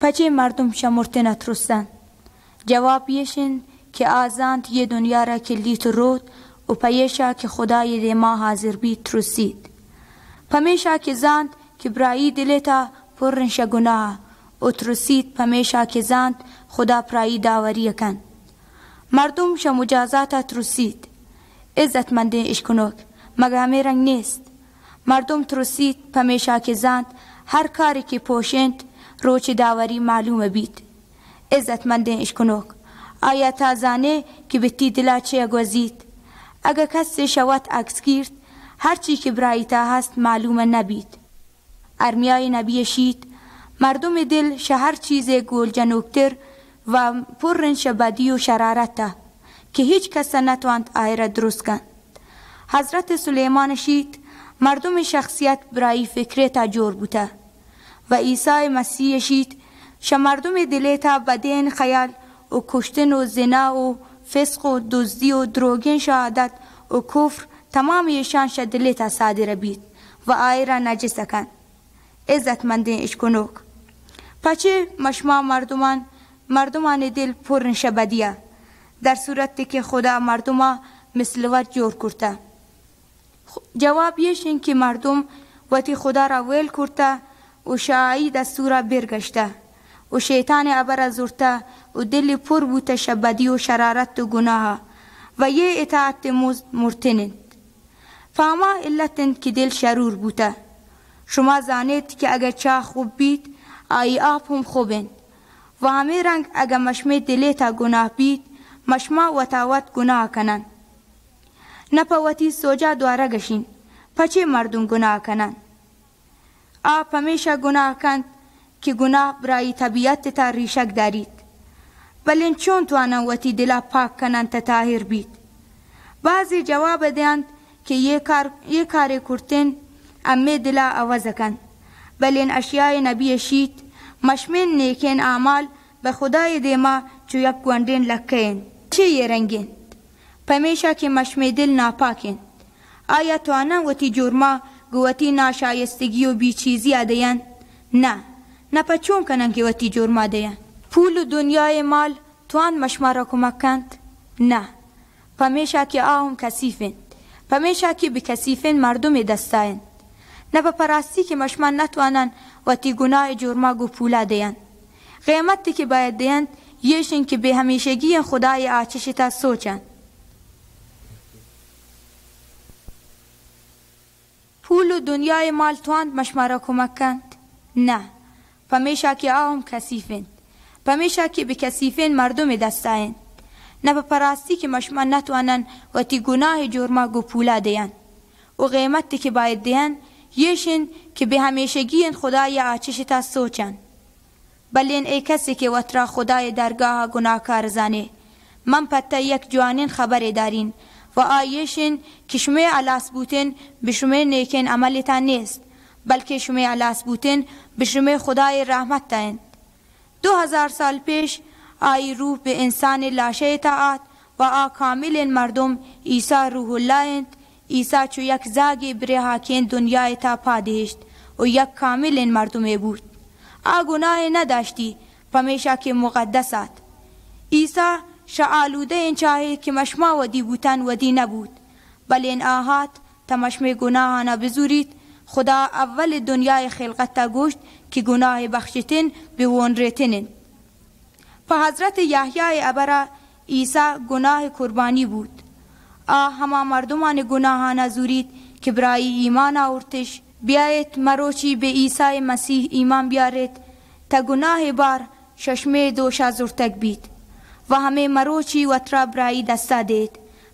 پچه مردم شمرته نترستن جواب یشن که آزاند یه دنیا را که لیت رود و پیشا که خدای دی ما حاضر بید ترسید پمیشا که زاند که برایی دلتا پرنش گناه و ترسید پمیشا که زاند خدا پرایی داوری کن. مردم ش مجازات ترسید عزت منده اشکنوک مگه همه رنگ نیست. مردم ترسید پمیشا که زاند هر کاری که پوشند روچ داوری معلوم بید. عزت منده اشکنوک آیا تازانه که بتی دلا گوزید اگه کس شوات عکس گیرد هرچی که برایتا هست معلومه نبید. ارمیای نبی شید مردم دل شهر چیز گل جنوکتر و پرن شبدی و شرارت که هیچ کس نتواند آیره درست کند. حضرت سلیمان شید مردم شخصیت برای فکرتا جور بوده. و عیسی مسیح شید. ش مردم دلیتا بدین خیال و کشتن و زنا و فسق و دزدی و دروگین شهادت و کفر تمام یشان شدلیتا صادر بید و آیره نجس کن عزت مندین اشکنوک پچه مشما مردمان مردمان دل پرن شبدیه در صورت که خدا مردما مثل وقت جور کرده. جواب یشین که مردم وقتی خدا را ویل کرده و شاعی دستورا برگشته و شیطان ابر زورته و دل پر بوته شبدی و شرارت و گناه و یه اطاعت موز مرتنند فاما علتند که دل شرور بوته شما زانید که اگر چا خوب بید آی آب هم خوبند و همه رنگ اگر مشمه دلیتا گناه بید مشما و تاوت گناه کنن نپوتی سوجا دواره گشین پچه مردم گناه کنن آ پمیشه گناه کند که گناه برای طبیعت تا ریشک دارید. بلین چون توانن وتی دلا پاک کنن تا تاهر بید. بعضی جواب دیند که یه کار, یه کار کرتن امه دلا عوض کن. بلین اشیاء نبی شید مشمن نیکن اعمال به خدای دیما چو یک گوندین لکین. چه یه رنگین؟ پمیشه که مشمه دل ناپاکین. آیا توانن وتی جرما گوتی ناشایستگی و بیچیزی پچون کنن که وتی جرما دیان پول و دنیای مال توان آهم کسیفند پمیشه که به کسیفن مردم دستایند نه به پرستی که مشما نتوانن وتی گناه جرما گو پولا دیان قیمتی که باید دیند یشن که به همیشگی خدای آچش تا پول و دنیای مال تواند مشما را کمک کند نه. پمیشه که آهم کسیفند پمیشه که به کسیفین مردم دستایند نه به پراستی که مشما نتوانن و تی گناه جرما گو پولا دیان. و قیمتی که باید دیان یشن که به همیشگی خدای آچش تا سوچن. بلین ای کسی که وطرا خدای درگاه گناهکار زانه من پتا یک جوانین خبر دارین. و آیشن که شما علاس بوتن به شما نیکن عملتان نیست بلکه شما علاس بوتن به شما خدای رحمت تایند دو هزار سال پیش آی روح به انسان لاشه اطاعت و آ کامل مردم عیسی روح الله اند. عیسی چو یک زاگی بره حاکین دنیای تا پادهشت و یک کامل مردم بود. آ گناه نداشتی پمیشه که مقدسات. عیسی شعالوده این چاهی که مشما ودی بوتن ودی نبود. بل این آهات تمشم گناهانا بزورید. خدا اول دنیای خلقت تا گوشت که گناه بخشتن به وون ریتنن په حضرت یحیی ابرا عیسی گناه قربانی بود. آ هما مردمان گناهانا زورید که برای ایمان آورتش. بیایت مروچی به عیسی مسیح ایمان بیارید. تا گناه بار ششمه دوشا زورتک بید و همه مروچی و ترا برای دستا دید.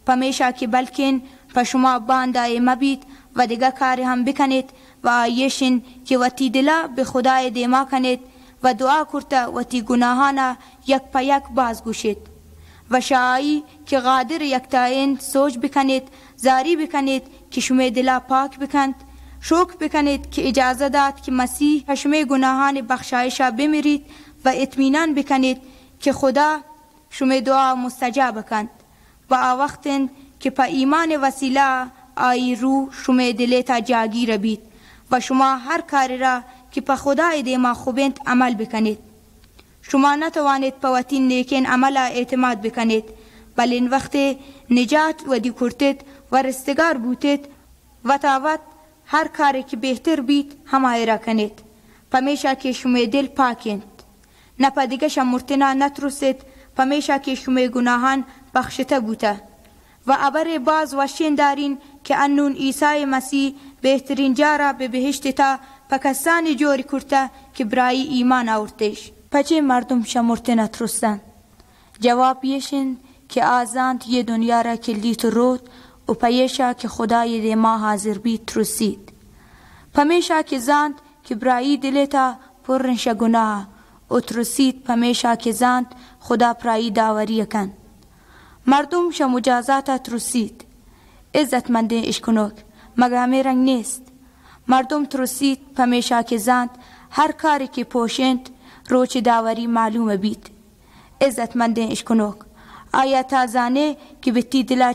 پمیشا که بلکن پشما باندای مبید و دیگه کار هم بکنید و آیشن که وتی دلا به خدای دیما کنید و دعا کرتا وتی گناهانا یک پا یک بازگوشید و شایی که قادر یکتاین سوچ بکنید زاری بکنید که شما دلا پاک بکند. شوک بکنید که اجازه داد که مسیح شما گناهان بخشایشا بمیرید و اطمینان بکنید که خدا شما دعا مستجاب کند و آوقت که پا ایمان وسیله آی رو شما دلیتا جاگیر بید و شما هر کاری را که په خدای دې ما خوبنت عمل بکنید. شما نتوانید پوتین نیکین عمل اعتماد بکنید. بل این وقت نجات و دی کرتید و رستگار بودید و تاوت هر کاری که بهتر بید همه را کنید. پمیشه که شما دل پاکند نه پا دیگه شمرتنا نترسید پمیشه که شما گناهان بخشته بوده. و ابر باز و دارین که انون عیسی مسیح بهترین جارا به بهشت تا پکستانی جوری کرده که برای ایمان آورتش پچه مردم شمرته نترستن. جواب یشین که آزاند یه دنیا را کلیت رود و پیشا که خدای دی ما حاضر بید ترسید. پمیشا که زاند که برایی دلتا پرنش گناه و ترسید که زاند خدا پرایی داوری کن مردم ش مجازات ترسید عزت منده اشکنوک مگه همه رنگ نیست. مردم هر کاری که پوشند روچ داوری معلوم بید عزت منده اشکنوک آیا تازانه که بتی دلا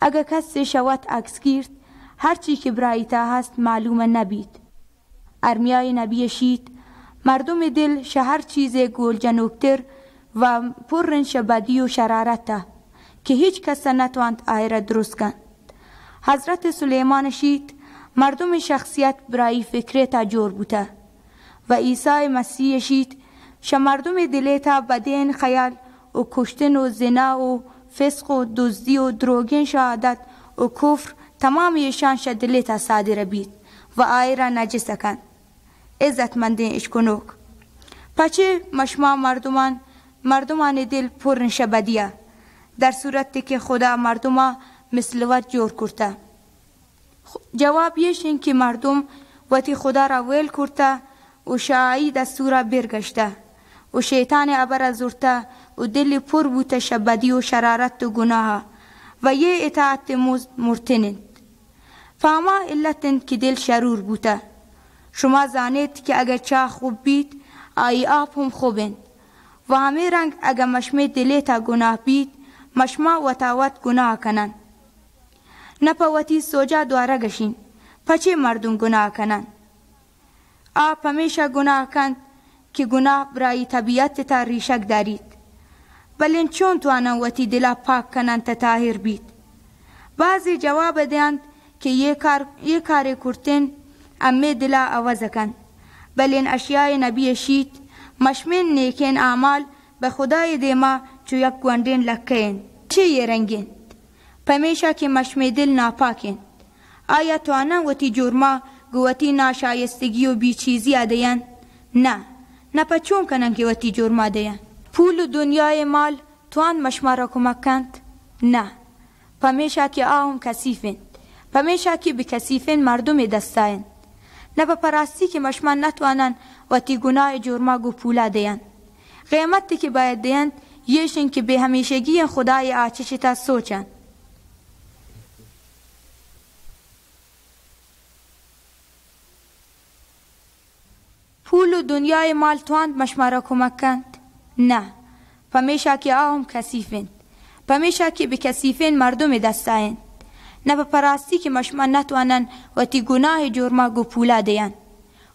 اگه کس شوت عکس گیرد هرچی که برای تا هست معلومه نبید ارمیای نبی شید مردم دل شهر چیز گل جنوکتر و پرن شبدی و شرارت که هیچ کس نتواند آیره درست کند. حضرت سلیمان شید مردم شخصیت برای فکره تا جور بوده و عیسی مسیح شید مردم دلیتا بدین خیال و کشتن و زنا و فسق و دزدی و دروگین شهادت و کفر تمام یشان دلیتا صادر بید و آیره نجس کن عزت مندین اشکنوک. پچه مشما مردمان مردمان دل پر نشه بدیه در صورتی که خدا مردما مثل وقت جور کرده. جواب یشین که مردم وقتی خدا را ویل کرده و شاعی دستورا برگشته. و شیطان ابر زورته و دل پر بوده شبدی و شرارت و گناه. و یه اطاعت مرتنند. فاما علتند که دل شرور بوده. شما زانید که اگر چا خوب بید آی آب هم خوبند و همه رنگ اگر مشمه دلی تا گناه بید مشما و تاوت گناه کنن. نپوتی سوجا دواره گشین پچه مردم گناه کنن. آپ همیشه گناه کند که گناه برای طبیعت تا ریشک دارید. بلین چون توانن وتی دلا پاک کنن تا تاهر بید. بعضی جواب دیند که یه کار, یه کار کرتن عوض کن بلین اشیاء نبی شید مشمن نیکین اعمال به خدای دیما چو یک گوندین لکین. چه یه رنگین؟ پمیشا که مشمه دل ناپاکین. آیا توانن وتی جرما گوتی ناشایستگی و بیچیزی ادین نه نه پچون کنن که وتی جرما دیان پول و دنیای مال توان مشما را کمک کند؟ نه. پمیشا که آهم کسیفین پمیشا که به کسیفین مردم دستاین. نه به پرستی که مشما نتوانن وتی گناه جرما گو پولا دیان. قیمتی که باید دیند یشن که به همیشگی خدای آچش تا سوچن. پول و دنیای مال تواند مشمارا کمک کند؟ نه. پمیشا که آهم کسیفند پمیشا که به کسیفین مردم دستاین نه به پراستی که مشما نتوانن و تی گناه جرما پولا دیان.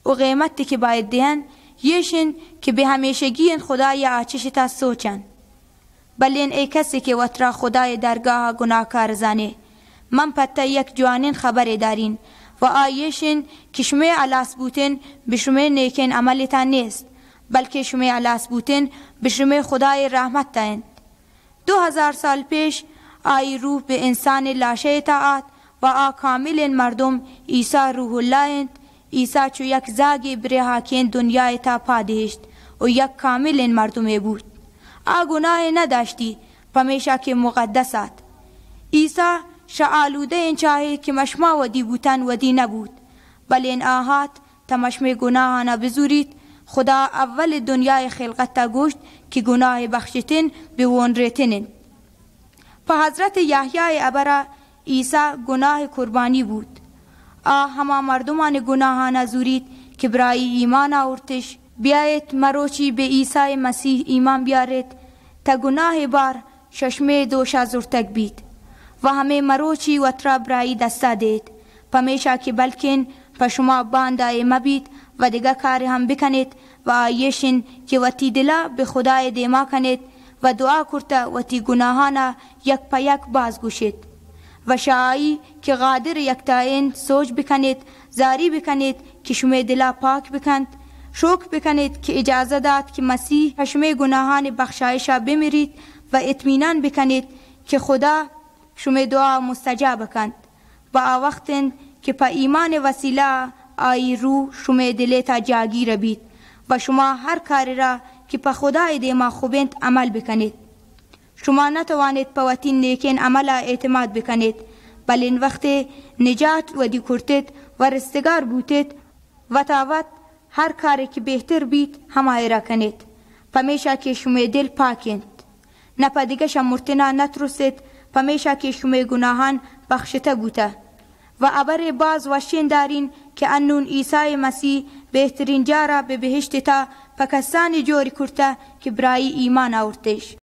و قیمتی که باید دیان یشن که به همیشگی خدای آچش تا سوچن. بلین ای کسی که وطرا خدای درگاه گناهکار زانه من پتا یک جوانین خبر دارین و آیشن که شما علاس بوتن به شما نیکن عملتان نیست بلکه شما علاس بوتن به شما خدای رحمت تایند دو هزار سال پیش آی روح به انسان لاشه اطاعت و آ کامل مردم عیسی روح الله عیسی چو یک زاگی بره حاکین دنیای تا پادهشت و یک کامل مردم بود. آ گناه نداشتی پمیشا که مقدسات. عیسی شعالوده این چاهی که مشما ودی بوتن ودی نبود. بل این آهات تا مشم گناهانا بزورید. خدا اول دنیای خلقت تا گوشت که گناه بخشتن به ون پا حضرت یحیای ابرا عیسی گناه قربانی بود. آ همه مردمان گناهانا زورید که برای ایمان آورتش. بیایت مروچی به عیسی مسیح ایمان بیارید تا گناه بار ششمه دوشا زورتک بید و همه مروچی و ترا برایی دستا دید. پمیشا که بلکن پا شما باندای مبید و دیگه کار هم بکنید و آیشین که وتی دلا به خدای دیما کنید و دعا کرده وتی گناهانا یک پا یک بازگوشید و شایی که قادر یکتاین سوچ بکنید زاری بکنید که شما دلا پاک بکند. شکر بکنید که اجازه داد که مسیح شما گناهان بخشایشا بمیرید و اطمینان بکنید که خدا شما دعا مستجاب کند با وقت که پا ایمان وسیله آی رو شما دلیتا جاگیر بید. و شما هر کاری را که پا خدای دیما خوبند عمل بکنید. شما نتوانید پواتین نیکین عمل اعتماد بکنید بل این وقت نجات و دی کرتید و رستگار بودید و تاوت هر کاری که بهتر بید همه را کنید. پمیشا که شما دل پاکند نه پا دیگه شمرتنا نترسید پمیشا که شما گناهان بخشته بوده و ابر باز وشین دارین که انون عیسی مسیح بهترین جارا به بهشت تا پکستانی جوری کرده که برای ایمان آورتش